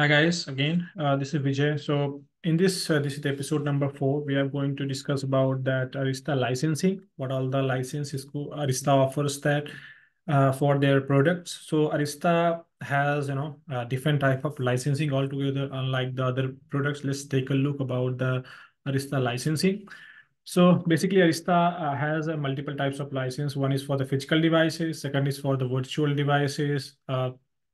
Hi guys, again, uh, this is Vijay. So in this, uh, this is episode number four. We are going to discuss about that Arista licensing, what all the licenses Arista offers that uh, for their products. So Arista has, you know, different type of licensing altogether, unlike the other products. Let's take a look about the Arista licensing. So basically, Arista uh, has uh, multiple types of license. One is for the physical devices. Second is for the virtual devices.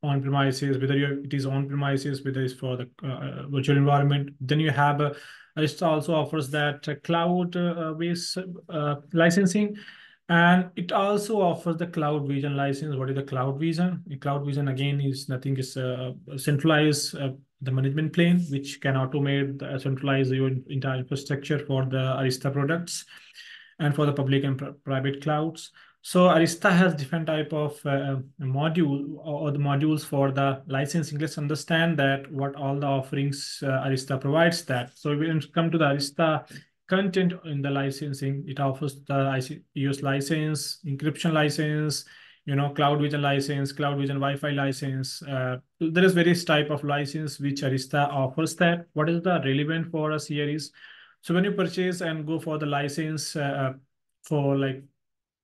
Uh, on premises, whether it is on premises, whether it's for the uh, virtual environment. Then you have uh, Arista also offers that uh, cloud-based uh, licensing, and it also offers the Cloud Vision license. What is the Cloud Vision? The Cloud Vision again is nothing is uh, centralized uh, the management plane, which can automate the, centralize your entire infrastructure for the Arista products and for the public and pr private clouds. So Arista has different type of uh, module or the modules for the licensing. Let's understand that what all the offerings uh, Arista provides that. So we come to the Arista content in the licensing, it offers the EOS license, encryption license, you know, Cloud Vision license, Cloud Vision Wi-Fi license. Uh, there is various type of license which Arista offers that. What is the relevant for us here is, so when you purchase and go for the license uh, for like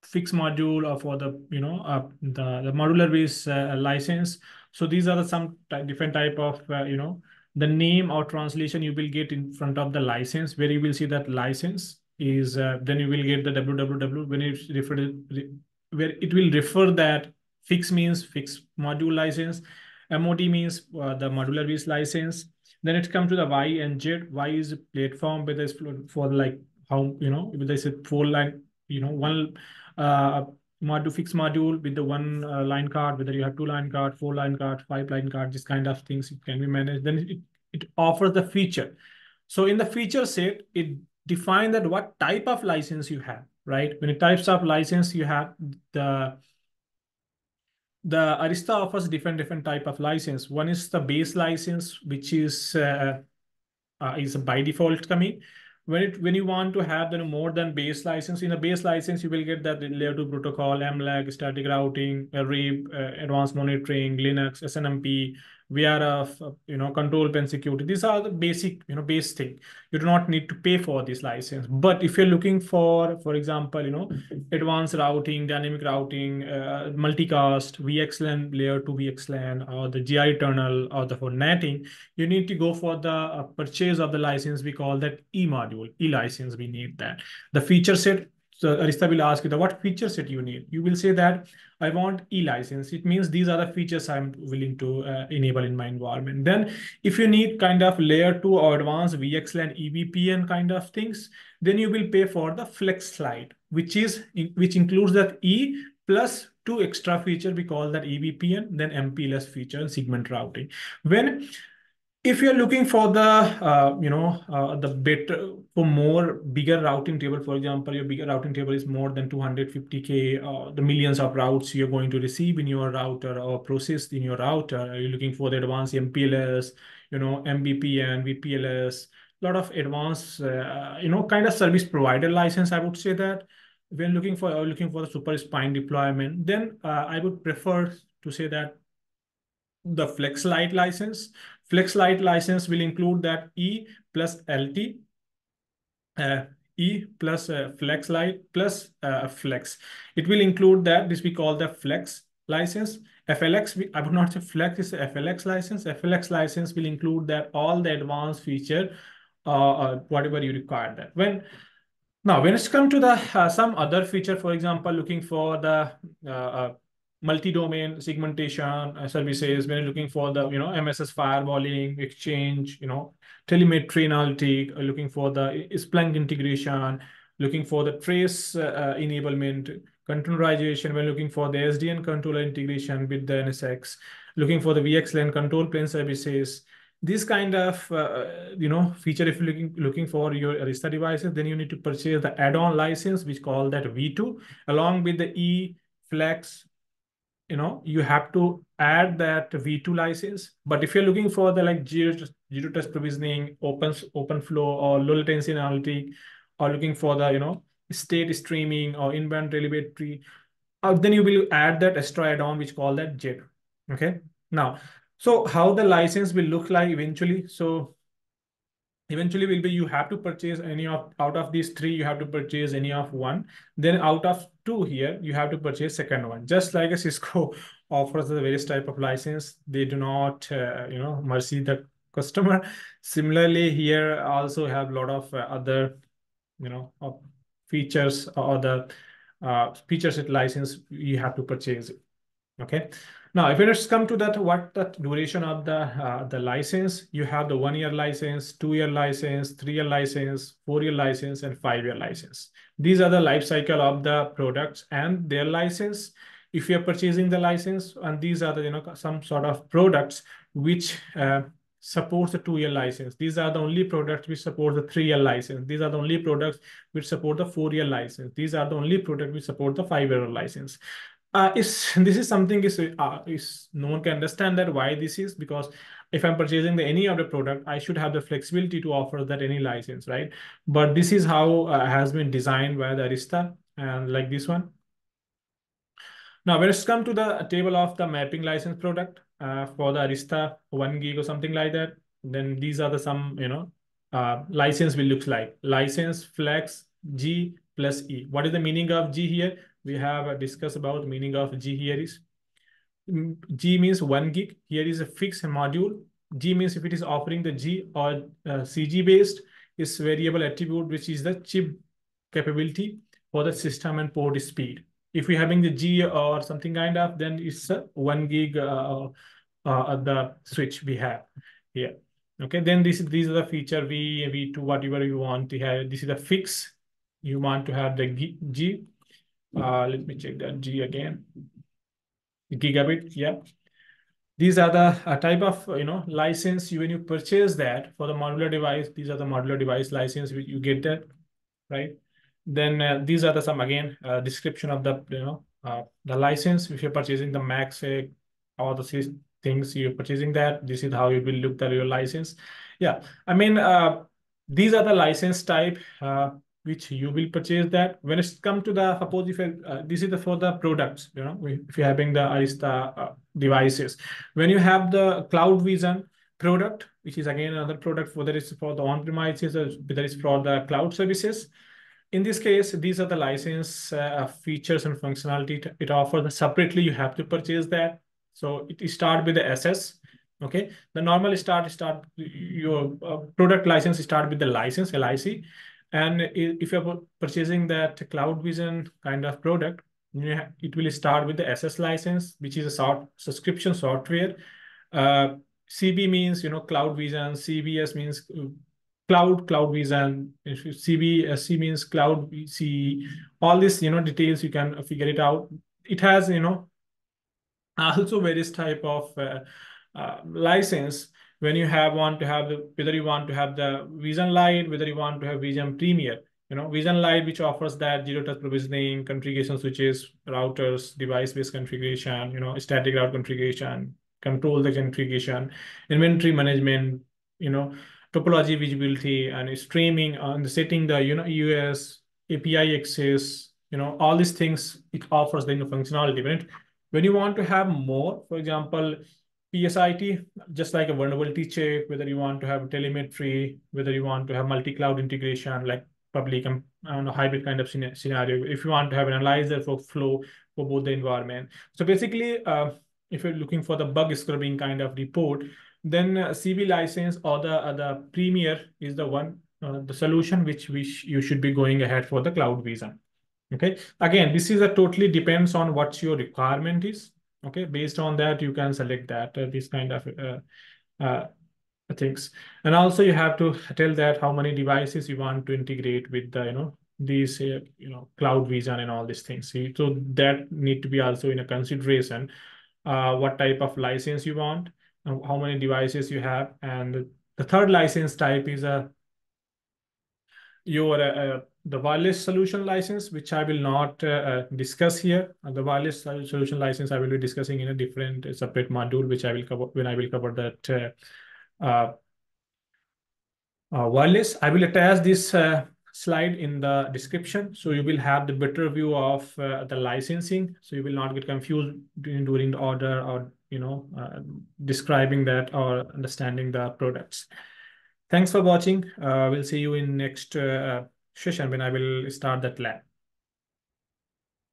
fixed module or for the you know uh, the, the modular based uh, license. So these are the some different type of uh, you know the name or translation you will get in front of the license where you will see that license is uh, then you will get the www when you refer where it will refer that fix means fixed module license mod means uh, the modular based license. Then it comes to the y and z. Y is platform whether it's for like how you know whether it's a four line you know one uh, module fixed module with the one uh, line card, whether you have two line card, four line card, five line card, this kind of things it can be managed. Then it, it offers the feature. So in the feature set, it defines that what type of license you have, right? When it types of license you have, the the Arista offers different different type of license. One is the base license, which is uh, uh, is by default coming when it when you want to have the more than base license in a base license you will get that layer 2 protocol mlag static routing RIB, uh, advanced monitoring linux snmp VRF, you know, control plane security. These are the basic, you know, base thing. You do not need to pay for this license. But if you're looking for, for example, you know, advanced routing, dynamic routing, uh, multicast, VXLAN, layer 2 VXLAN, or the GI tunnel, or the for netting, you need to go for the uh, purchase of the license. We call that E module, E license. We need that. The feature set so Arista will ask you the what feature set you need. You will say that I want e-license. It means these are the features I'm willing to uh, enable in my environment. Then if you need kind of layer two or advanced VXLAN EVPN kind of things, then you will pay for the FlexLite, which is which includes that E plus two extra feature we call that EVPN, then MPLS feature and segment routing. When if you're looking for the uh, you know uh, the better for more bigger routing table for example your bigger routing table is more than 250k uh, the millions of routes you're going to receive in your router or processed in your router you're looking for the advanced mpls you know mvpn vpls a lot of advanced uh, you know kind of service provider license i would say that when looking for looking for the super spine deployment then uh, i would prefer to say that the FlexLite license. FlexLite license will include that E plus LT, uh, E plus uh, FlexLite plus uh, Flex. It will include that, this we call the Flex license. FLX, we, I would not say Flex, is FLX license. FLX license will include that all the advanced feature, uh, uh, whatever you require that. When now, when it's come to the uh, some other feature, for example, looking for the uh, uh, multi-domain segmentation uh, services. When you're looking for the you know mss firewalling exchange you know telemetry analytic uh, looking for the splunk integration looking for the trace uh, uh enablement containerization. We're looking for the sdn controller integration with the nsx looking for the vxlan control plane services. This kind of uh, you know feature if you're looking looking for your arista devices then you need to purchase the add-on license which call that v2 along with the e flex you know, you have to add that V2 license. But if you're looking for the like zero, zero touch provisioning, open, open flow or low latency analytic, or looking for the, you know, state streaming or in-band telemetry, uh, then you will add that extra add-on, which call that JIT. Okay. Now, So how the license will look like eventually. So eventually will be you have to purchase any of out of these three you have to purchase any of one. Then out of two here you have to purchase second one. Just like a cisco offers the various type of license they do not uh, you know mercy the customer. Similarly here also have a lot of uh, other you know features or the uh, license you have to purchase it okay now, if let's come to that, what the duration of the uh, the license, you have the one year license, two year license, three year license, four year license, and five year license. These are the life cycle of the products and their license. If you're purchasing the license, and these are the you know some sort of products which uh, supports the two-year license. These are the only products which support the three-year license. These are the only products which support the four-year license. These are the only products which support the five-year license uh, is this is something is uh, is no one can understand that why this is because if I'm purchasing the any other product, I should have the flexibility to offer that any license, right? But this is how uh, has been designed by the Arista and like this one. Now, let's come to the table of the mapping license product uh, for the Arista one gig or something like that. Then these are the some, you know, uh, license will look like license flex G plus E. What is the meaning of G here? We have discussed about meaning of G here is mm, G means one gig. Here is a fixed module. G means if it is offering the G or uh, CG based is variable attribute, which is the chip capability for the system and port speed. If we're having the G or something kind of, then it's one gig uh, uh, the switch we have here. Okay, then this these are the feature V, V2, whatever you want to have. This is the fix. You want to have the G uh, let me check that G again. Gigabit, yeah. These are the uh, type of you know license you when you purchase that for the modular device. These are the modular device license you get that, right? Then uh, these are the some again uh, description of the you know uh, the license. If you're purchasing the Max or the things you're purchasing that, this is how you will look at your license. Yeah, I mean uh, these are the license type. Which you will purchase that. When it's come to the suppose if uh, this is the for the products you know if you're having the arista uh, devices. When you have the cloud vision product which is again another product whether it's for the on-premises or whether it's for the cloud services in this case these are the license uh, features and functionality it offers. Separately you have to purchase that. So it start with the ss okay? The normal start start your uh, product license start with the license lic and if you're purchasing that Cloud Vision kind of product, it will start with the SS license, which is a sort subscription software. Uh, CV means, you know, Cloud Vision. CBS means uh, cloud, Cloud Vision. CBSC means Cloud C. All this, you know, details you can figure it out. It has, you know, also various type of uh, uh, license when you have want to have the whether you want to have the Vision Lite, whether you want to have Vision Premier. You know, Vision Lite, which offers that zero touch provisioning, configuration switches, routers, device-based configuration, you know, static route configuration, control the configuration, inventory management, you know, topology visibility and streaming uh, and setting the, you know, US API access, you know, all these things, it offers the functionality. When, it, when you want to have more, for example, PSIT, just like a vulnerability check, whether you want to have telemetry, whether you want to have multi-cloud integration, like public and hybrid kind of scenario. If you want to have an analyzer for flow for both the environment. So basically, uh, if you're looking for the bug scrubbing kind of report, then uh, CV license or the, uh, the Premier is the one, uh, the solution which, which you should be going ahead for the cloud vision. Okay. Again, this is a totally depends on what your requirement is okay based on that you can select that uh, these kind of uh, uh, things. And also you have to tell that how many devices you want to integrate with the you know these uh, you know cloud vision and all these things. So that need to be also in a consideration uh, what type of license you want how many devices you have. And the third license type is a your uh, uh, the wireless solution license, which I will not uh, discuss here. The wireless solution license I will be discussing in a different separate module, which I will cover when I will cover that wireless. I will attach this slide in the description. So you will have the better view of uh, the licensing. So you will not get confused during, during the order or, you know, uh, describing that or understanding the products. Thanks for watching. Uh, we'll see you in next uh, session when I will start that lab.